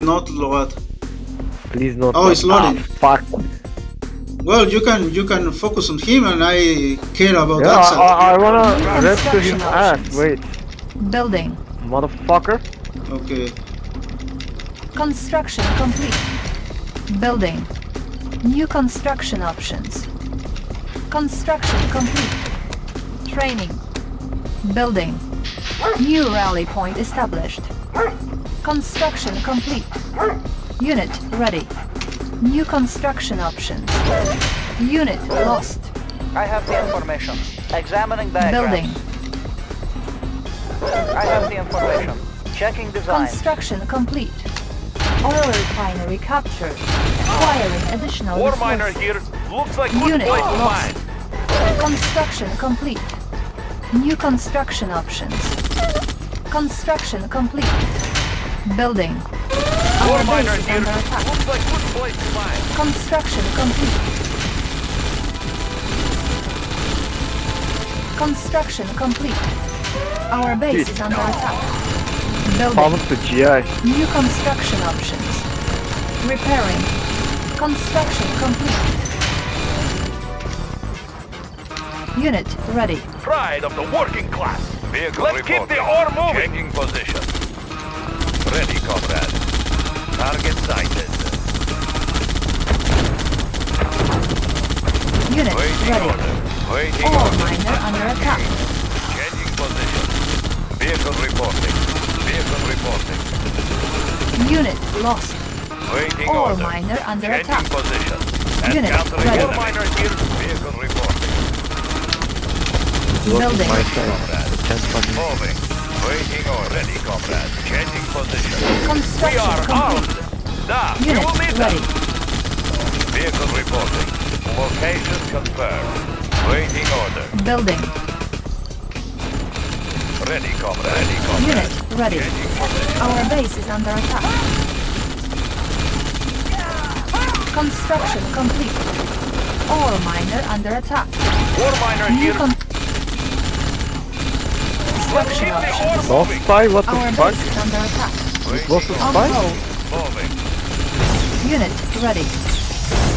not load. Please not. Oh, it's loading. Ah, fuck. Well, you can you can focus on him, and I care about Yeah, that I, side. I, I wanna New rep to him construction ass. options. Wait, Building. motherfucker. Okay. Construction complete. Building. New construction options. Construction complete. Training. Building. New rally point established. Construction complete. Unit ready. New construction options. Unit lost. I have the information. Examining Building. diagrams. I have the information. Checking design. Construction complete. Oil refinery captured. Acquiring additional War miner resources. here. Looks like Unit place to lost. mine. Construction complete. New construction options. Construction complete. Building. Our miner base is under attack. Looks like good place to mine. Construction complete. Construction complete. Our base is under attack. Building. Pump to GI. New construction options. Repairing. Construction complete. Unit ready. Pride of the working class. Vehicle Let's keep the ore moving. Changing position. Ready, comrade. Target sighted. Unit Waiting ready. order. Waiting Ore miner under attack. Changing position. Vehicle reporting. Vehicle reporting. Unit lost. Waiting Ore order. miner under Changing attack. position. And Unit ready. War miner here. Vehicle reporting. Building. My side. I can't fucking. Moving. Waiting order. Ready, comrade. Changing position. We are complete. armed. Da, we Unit will need ready. them. Vehicle reporting. Location confirmed. Waiting order. Building. Ready, comrade. Ready, comrade. Unit ready. Our base is under attack. Construction complete. Ore miner under attack. War miner New here. construction options. Lost spy? What the Our fuck? base is under attack. Lost a spy? Moving. Unit ready.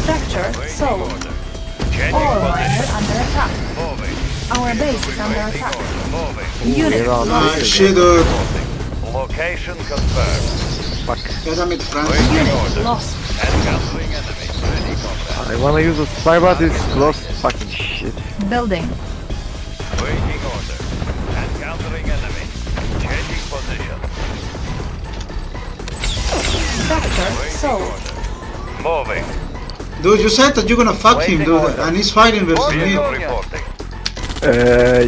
Structure Waiting sold. Miner position. under attack. Our base is under attack. Unit lost. Ah, shit, dude. Location confirmed. Fuck. Damn it, France. Unit lost. I wanna use a spy, but it's lost. Fucking shit. Building. Waiting order. Encountering enemy. Changing position. Structure sold. Moving. Dude, you said that you're gonna fuck him, Waiting dude, order. and he's fighting versus me. Uh,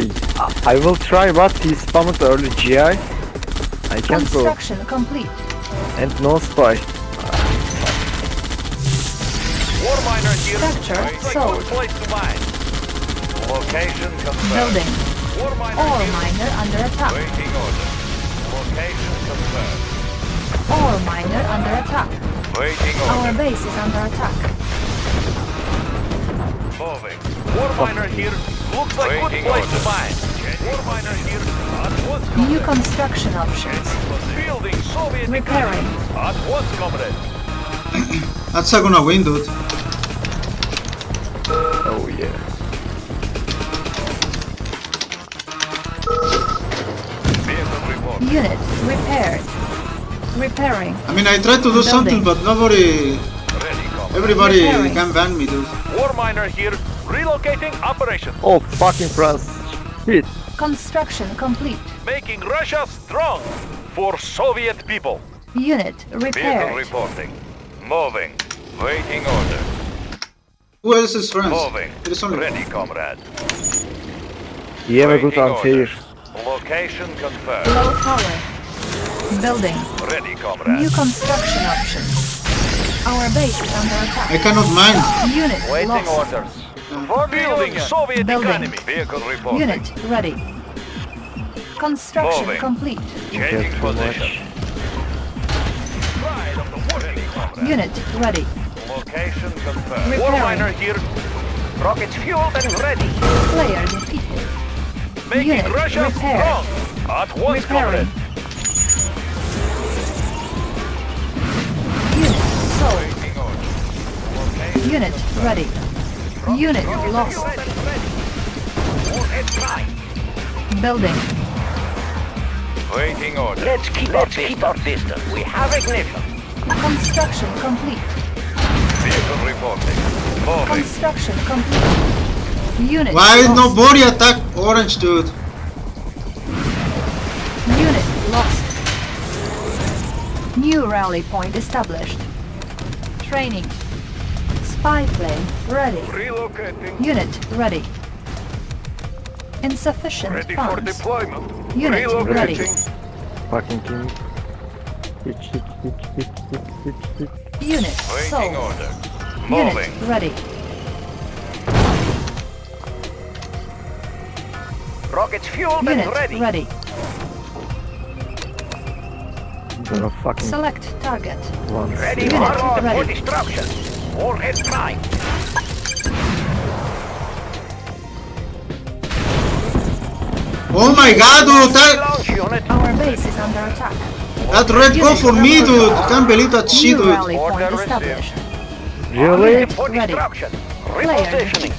I will try, but he spammed early GI. I can't go. Construction complete. And no spy. War miner here. Structure sold. good place to mine. Location confirmed. Building. War miner Ore miner under attack. Waiting order. Location confirmed. Ore miner under attack. Waiting Our base is under attack. Moving. War miner here. Looks like good Waiting place to order. mine. War miner here. At once, New comrade. construction options. Building Soviet Repairing. economy. At once, comrade. That's not gonna win, dude. Oh yeah. Unit repaired. Repairing. I mean, I tried to do something, but nobody, Ready, comrade. Everybody Repairing. can ban me, dude. War miner here. Relocating operation. Oh, fucking France. Shit. Construction complete. Making Russia strong for Soviet people. Unit Vehicle reporting. Moving. Waiting order. Who else is France? Moving. There is only Ready, comrade. You have a good Waiting unfair. Location confirmed. Low power. Building. Ready, comrade. New construction options. Our base is under I cannot mine. Unit Waiting lost. orders. For building Soviet Building. economy. Vehicle reporting. Unit ready. Construction Moving. complete. Changing position. much. Pride of the working Ready, comrade. Unit ready. Location confirmed. War Repairing. miner here. Rockets fueled and ready. Player defeated. Making Unit Russia repaired. strong. At once, comrade. Unit ready. Unit lost. Building. Waiting order. Let's keep Let's our keep our distance. We have ignition. Construction complete. Vehicle reporting. Moving. Construction complete. Unit Why lost. nobody attack orange, dude? Unit lost. New rally point established. Training. Spy plane ready. Relocating. Unit ready. Insufficient Ready for funds. deployment. Unit ready. Relocating. Fucking king. Hiç hiç hiç hiç hiç hiç hiç. Unit Waiting sold. order. Unit Moving. ready. Rockets fueled Unit and ready. ready. Gonna fucking Select target. one. Ready Unit armed for ready. destruction. Warhead prime. Oh my god, dude! That, Our base is under attack. that red go for me, dude! Can't believe that shit, New dude. rally point Order established. Really? Unit For ready. destruction. Player Repositioning.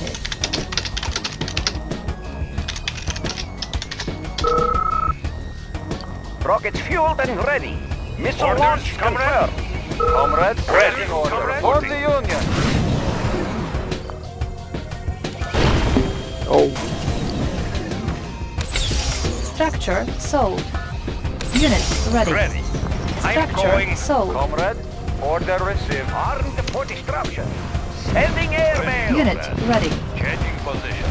Rockets fueled and ready. Missile Orders, launch comrade. confirmed. Comrade, ready. Order Comrade. for the Union. Oh, Structure sold. Unit ready. Ready. I'm Structure going. sold. Comrade, order received. Armed for destruction. Sending airmail. Unit ready. Changing position.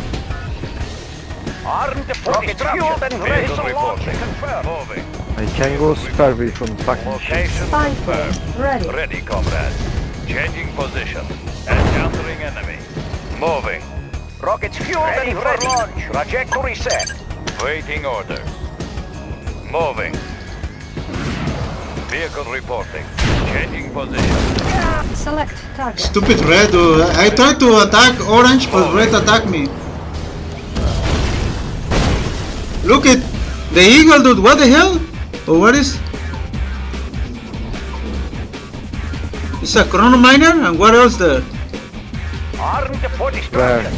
Armed for destruction. and ready. Vehicle launch reporting. confirmed. Moving. I can go super from Fucking shit. Location Spy confirmed. ready. Ready, comrade. Changing position. Encountering enemy. Moving. Rockets fueled Ready and for ready. launch. Trajectory set. Waiting orders. Moving. Vehicle reporting. Changing position. Select target. Stupid red, dude. I tried to attack orange, but red attacked me. Look at the eagle, dude. What the hell? Oh, what is? It's a chrono miner, and what else there? Armed for Where? destruction.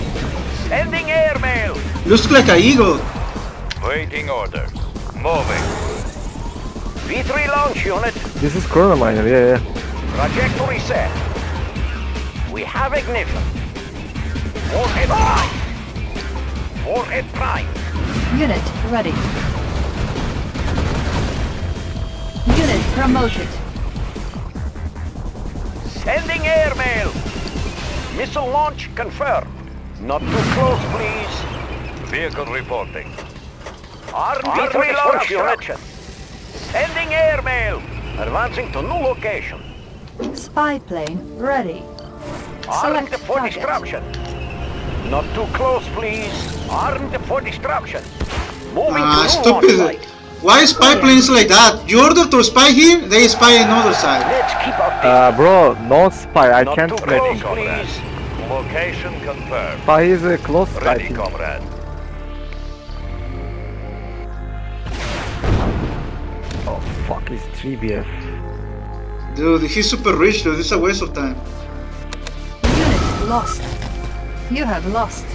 Sending airmail. Looks like an eagle. Waiting orders. Moving. V3 launch unit. This is Chrono Miner, yeah, yeah. Trajectory set. We have ignition. Warhead prime. Warhead prime. Unit ready. Unit promoted. Sending airmail. Missile launch confirmed. Not too close, please. Vehicle reporting. Armed V3 launch unit. Sending airmail. Advancing to new location. Spy plane ready. Armed Select for target. destruction. Not too close, please. Armed for destruction. Moving Ah, to new stupid. launch site. Why spy planes like that? You order to spy here, they spy another side. Let's keep our Uh, bro, no spy. I Not can't too ready. close, comrade. Location confirmed. Spy is a close I Ready, think. comrade. Oh fuck, he's 3BF. Dude, he's super rich, dude. It's a waste of time. Unit lost. You have lost.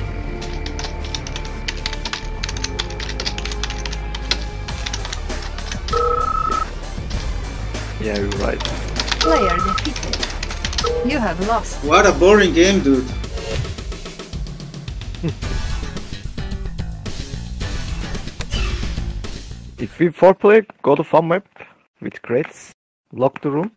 Yeah, you're right. Player defeated. You have lost. What a boring game, dude. If we four play, go to fun map with crates, lock the room,